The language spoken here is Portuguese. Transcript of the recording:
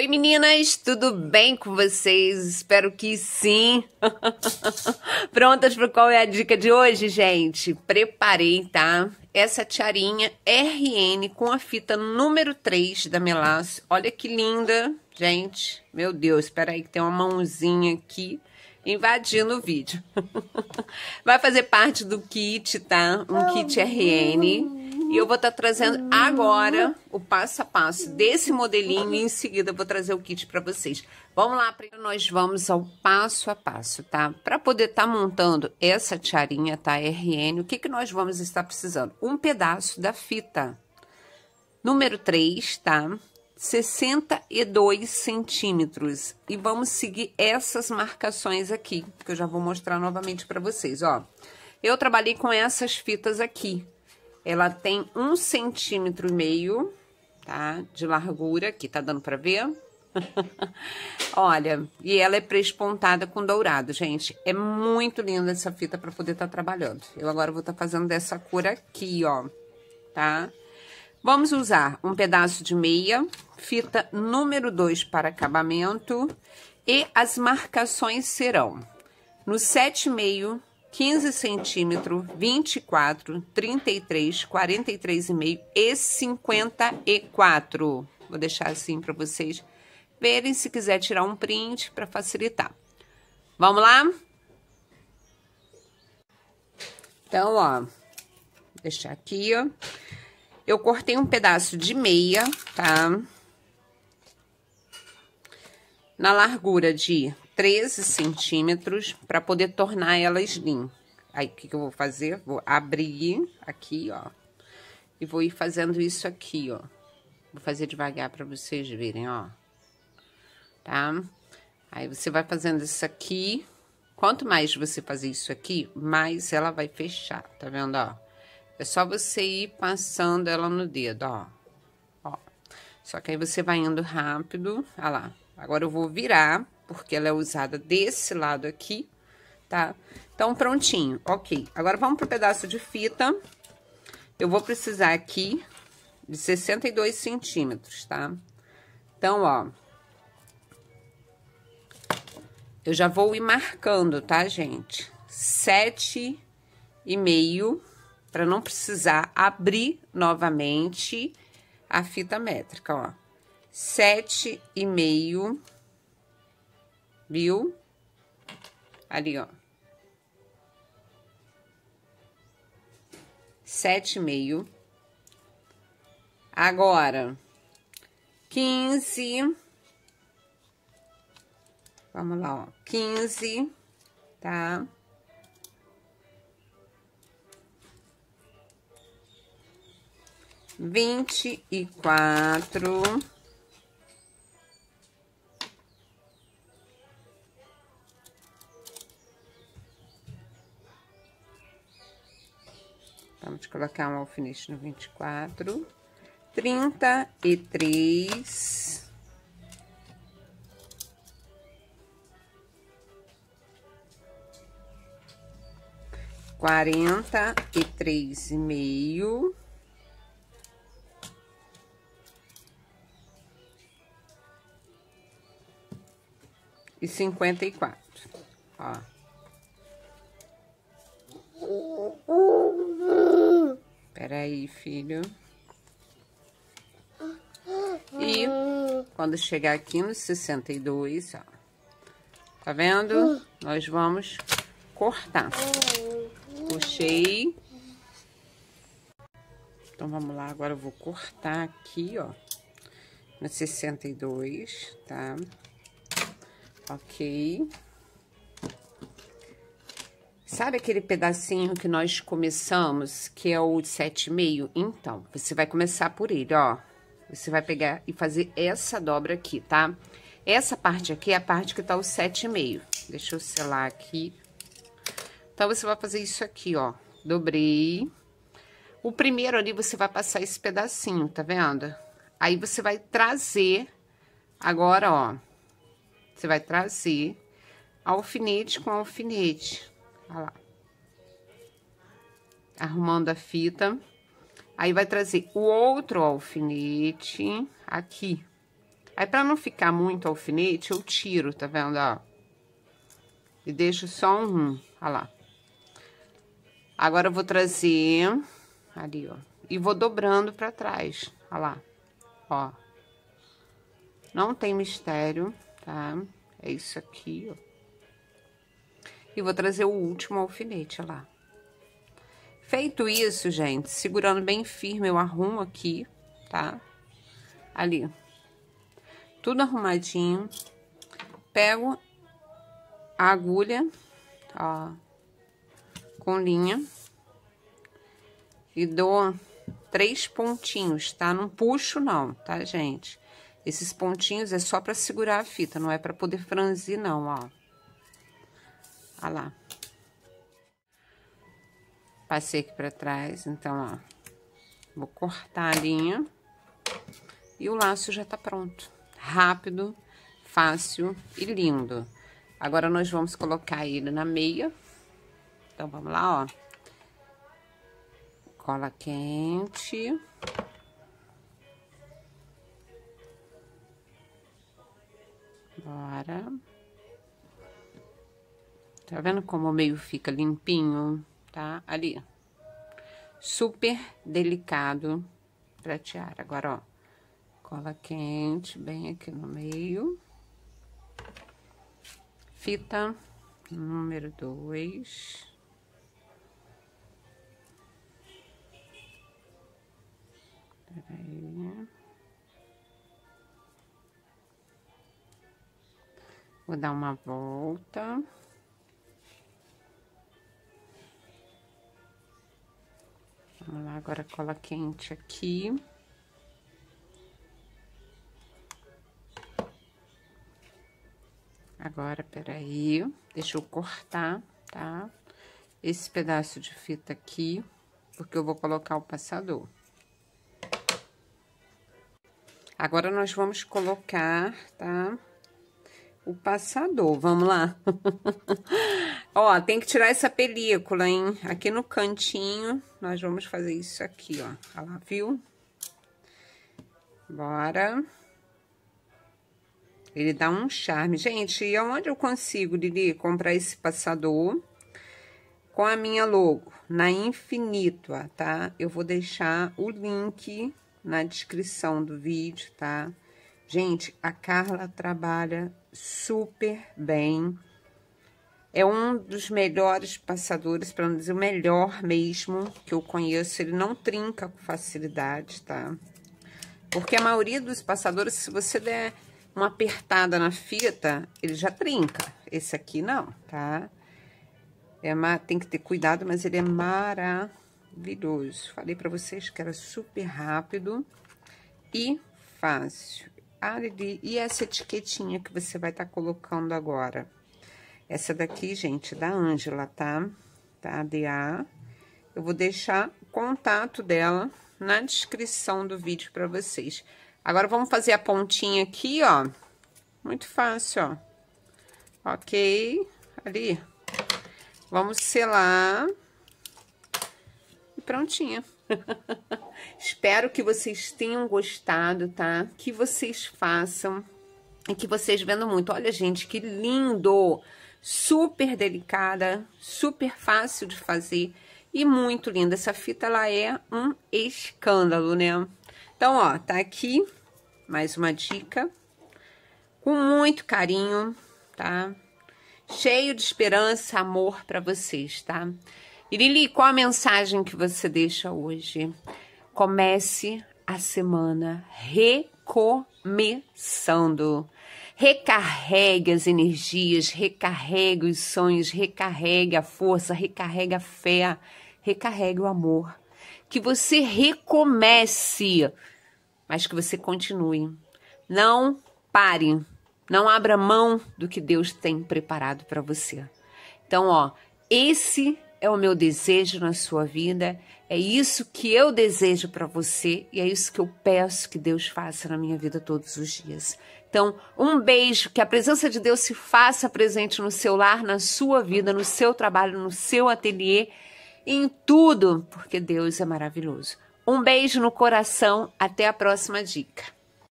Oi meninas, tudo bem com vocês? Espero que sim. Prontas para qual é a dica de hoje, gente? Preparei, tá? Essa tiarinha RN com a fita número 3 da Melaço. Olha que linda, gente. Meu Deus, espera aí que tem uma mãozinha aqui invadindo o vídeo. Vai fazer parte do kit, tá? Um kit RN e eu vou estar tá trazendo agora o passo a passo desse modelinho e em seguida eu vou trazer o kit para vocês. Vamos lá, nós vamos ao passo a passo, tá? Para poder estar tá montando essa tiarinha, tá? RN, o que, que nós vamos estar precisando? Um pedaço da fita número 3, tá? 62 centímetros. E vamos seguir essas marcações aqui, que eu já vou mostrar novamente para vocês, ó. Eu trabalhei com essas fitas aqui, ela tem um centímetro e meio, tá? De largura, aqui tá dando pra ver? Olha, e ela é pré-espontada com dourado, gente. É muito linda essa fita pra poder estar tá trabalhando. Eu agora vou estar tá fazendo dessa cor aqui, ó, tá? Vamos usar um pedaço de meia, fita número 2 para acabamento e as marcações serão no 7,5 15 centímetros, 24, 33, 43,5 e 54. Vou deixar assim para vocês verem se quiser tirar um print para facilitar. Vamos lá? Então, ó, deixar aqui, ó. Eu cortei um pedaço de meia, tá? Na largura de 13 centímetros para poder tornar ela slim. Aí, o que, que eu vou fazer? Vou abrir aqui, ó. E vou ir fazendo isso aqui, ó. Vou fazer devagar para vocês verem, ó. Tá? Aí, você vai fazendo isso aqui. Quanto mais você fazer isso aqui, mais ela vai fechar, tá vendo, ó? É só você ir passando ela no dedo, ó. Ó. Só que aí você vai indo rápido, ó lá. Agora eu vou virar porque ela é usada desse lado aqui, tá? Então, prontinho, ok. Agora, vamos pro pedaço de fita. Eu vou precisar aqui de 62 centímetros, tá? Então, ó. Eu já vou ir marcando, tá, gente? Sete e meio, para não precisar abrir novamente a fita métrica, ó. Sete e meio viu? Ali, ó. Sete e meio. Agora, quinze. Vamos lá, ó. Quinze, tá? Vinte e quatro. Vamos colocar um alfinete no 24. 33. Quarenta e três e meio. E cinquenta e quatro, ó. Peraí, filho. E quando chegar aqui no 62, ó. Tá vendo? Nós vamos cortar. Puxei. Então, vamos lá. Agora eu vou cortar aqui, ó. No 62, tá? Ok. Sabe aquele pedacinho que nós começamos, que é o 7,5? Então, você vai começar por ele, ó. Você vai pegar e fazer essa dobra aqui, tá? Essa parte aqui é a parte que tá o 7,5. Deixa eu selar aqui. Então, você vai fazer isso aqui, ó. Dobrei. O primeiro ali, você vai passar esse pedacinho, tá vendo? Aí, você vai trazer, agora, ó. Você vai trazer alfinete com alfinete Olha lá. Arrumando a fita. Aí, vai trazer o outro alfinete aqui. Aí, pra não ficar muito alfinete, eu tiro, tá vendo, ó? E deixo só um, olha lá. Agora, eu vou trazer ali, ó. E vou dobrando pra trás, olha lá, ó. Não tem mistério, tá? É isso aqui, ó. E vou trazer o último alfinete, olha lá. Feito isso, gente, segurando bem firme, eu arrumo aqui, tá? Ali. Tudo arrumadinho. Pego a agulha, ó, com linha. E dou três pontinhos, tá? Não puxo não, tá, gente? Esses pontinhos é só pra segurar a fita, não é pra poder franzir não, ó. Olha lá. Passei aqui pra trás, então, ó. Vou cortar a linha. E o laço já tá pronto. Rápido, fácil e lindo. Agora, nós vamos colocar ele na meia. Então, vamos lá, ó. Cola quente. Agora. Tá vendo como o meio fica limpinho, tá? Ali. Super delicado pra tiara. Agora, ó. Cola quente, bem aqui no meio. Fita número 2. Vou dar uma volta. Vamos lá, agora cola quente aqui. Agora, peraí, deixa eu cortar, tá? Esse pedaço de fita aqui, porque eu vou colocar o passador. Agora, nós vamos colocar, tá? O passador, vamos lá. Ó, tem que tirar essa película, hein? Aqui no cantinho, nós vamos fazer isso aqui, ó. Olha lá, viu? Bora. Ele dá um charme. Gente, e onde eu consigo, Lili, comprar esse passador com a minha logo? Na Infinito, tá? Eu vou deixar o link na descrição do vídeo, tá? Gente, a Carla trabalha super bem é um dos melhores passadores, para não dizer o melhor mesmo, que eu conheço. Ele não trinca com facilidade, tá? Porque a maioria dos passadores, se você der uma apertada na fita, ele já trinca. Esse aqui não, tá? É tem que ter cuidado, mas ele é maravilhoso. Falei para vocês que era super rápido e fácil. Ah, e essa etiquetinha que você vai estar tá colocando agora? Essa daqui, gente, da Ângela, tá? Tá? Eu vou deixar o contato dela na descrição do vídeo pra vocês. Agora, vamos fazer a pontinha aqui, ó. Muito fácil, ó. Ok. Ali. Vamos selar. E prontinha. Espero que vocês tenham gostado, tá? Que vocês façam e que vocês vendo muito. Olha, gente, que lindo! super delicada, super fácil de fazer e muito linda. Essa fita, ela é um escândalo, né? Então, ó, tá aqui mais uma dica com muito carinho, tá? Cheio de esperança, amor para vocês, tá? Lili, qual a mensagem que você deixa hoje? Comece a semana recomeçando. Recarregue as energias, recarregue os sonhos, recarregue a força, recarregue a fé, recarregue o amor. Que você recomece, mas que você continue. Não pare, não abra mão do que Deus tem preparado para você. Então, ó, esse é o meu desejo na sua vida, é isso que eu desejo para você e é isso que eu peço que Deus faça na minha vida todos os dias. Então, um beijo, que a presença de Deus se faça presente no seu lar, na sua vida, no seu trabalho, no seu ateliê, em tudo, porque Deus é maravilhoso. Um beijo no coração, até a próxima dica.